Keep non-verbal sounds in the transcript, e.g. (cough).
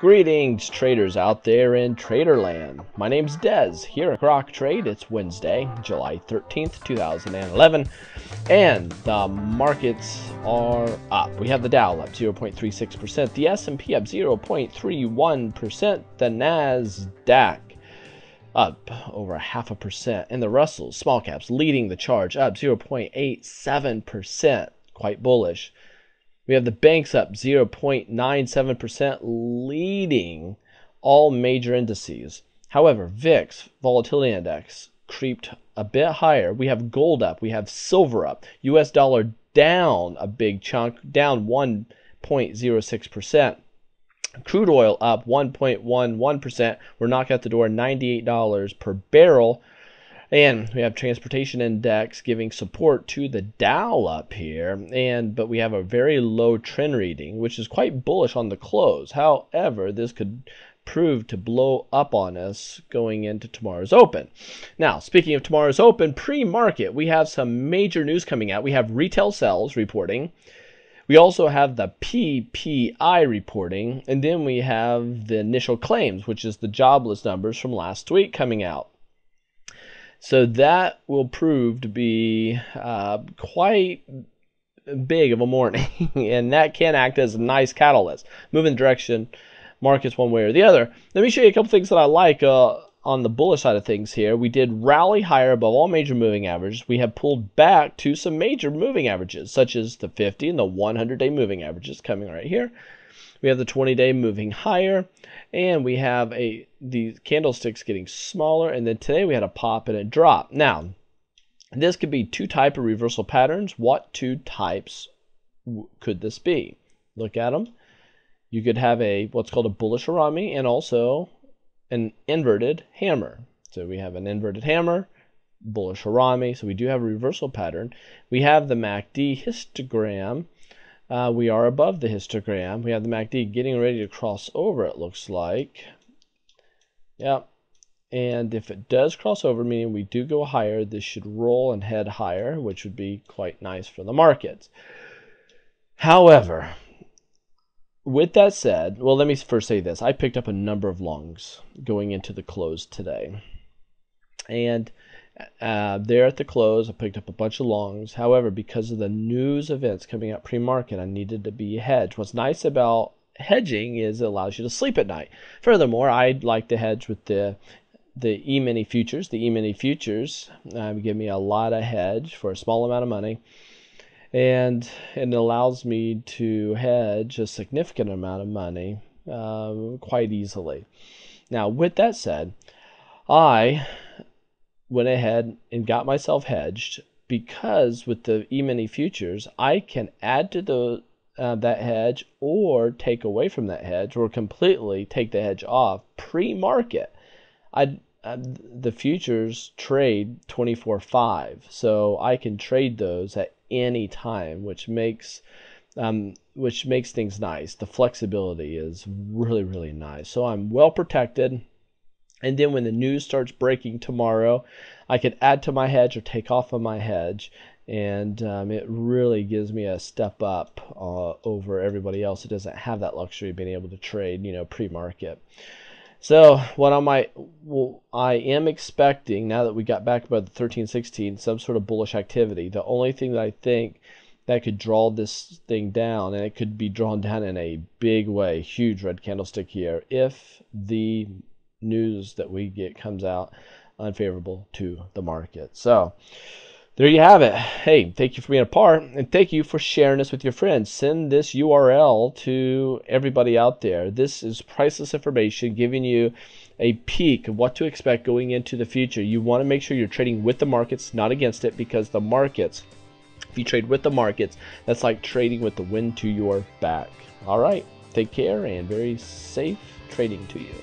Greetings, traders out there in Traderland. My name's Des here at Grok Trade. It's Wednesday, July 13th, 2011, and the markets are up. We have the Dow up 0.36%, the S&P up 0.31%, the Nasdaq up over half a percent, and the Russell small caps leading the charge up 0.87%, quite bullish. We have the banks up 0.97%, leading all major indices. However, VIX, volatility index, creeped a bit higher. We have gold up, we have silver up, US dollar down a big chunk, down 1.06%. Crude oil up 1.11%. We're knocking at the door $98 per barrel. And we have transportation index giving support to the Dow up here, and but we have a very low trend reading, which is quite bullish on the close. However, this could prove to blow up on us going into tomorrow's open. Now, speaking of tomorrow's open, pre-market, we have some major news coming out. We have retail sales reporting. We also have the PPI reporting, and then we have the initial claims, which is the jobless numbers from last week coming out. So that will prove to be uh, quite big of a morning, (laughs) and that can act as a nice catalyst, moving direction markets one way or the other. Let me show you a couple things that I like uh, on the bullish side of things here. We did rally higher above all major moving averages. We have pulled back to some major moving averages, such as the 50 and the 100 day moving averages coming right here. We have the 20 day moving higher, and we have a the candlesticks getting smaller, and then today we had a pop and a drop. Now, this could be two type of reversal patterns. What two types could this be? Look at them. You could have a what's called a bullish harami and also an inverted hammer. So we have an inverted hammer, bullish harami. So we do have a reversal pattern. We have the MACD histogram uh, we are above the histogram. We have the MACD getting ready to cross over, it looks like. Yep. And if it does cross over, meaning we do go higher, this should roll and head higher, which would be quite nice for the markets. However, with that said, well, let me first say this. I picked up a number of longs going into the close today. And uh, there at the close, I picked up a bunch of longs. However, because of the news events coming up pre-market, I needed to be hedged. What's nice about hedging is it allows you to sleep at night. Furthermore, I'd like to hedge with the the E-mini futures. The E-mini futures uh, give me a lot of hedge for a small amount of money, and it allows me to hedge a significant amount of money um, quite easily. Now, with that said, I went ahead and got myself hedged because with the e-mini futures, I can add to the uh, that hedge or take away from that hedge or completely take the hedge off pre-market. I uh, the futures trade 24/5, so I can trade those at any time, which makes um, which makes things nice. The flexibility is really really nice. So I'm well protected. And then when the news starts breaking tomorrow, I could add to my hedge or take off of my hedge. And um, it really gives me a step up uh, over everybody else who doesn't have that luxury of being able to trade, you know, pre-market. So what I might, well, I am expecting now that we got back above the 1316, some sort of bullish activity. The only thing that I think that could draw this thing down, and it could be drawn down in a big way, huge red candlestick here, if the news that we get comes out unfavorable to the market. So there you have it. Hey, thank you for being a part and thank you for sharing this with your friends. Send this URL to everybody out there. This is priceless information giving you a peek of what to expect going into the future. You want to make sure you're trading with the markets, not against it, because the markets, if you trade with the markets, that's like trading with the wind to your back. All right, take care and very safe trading to you.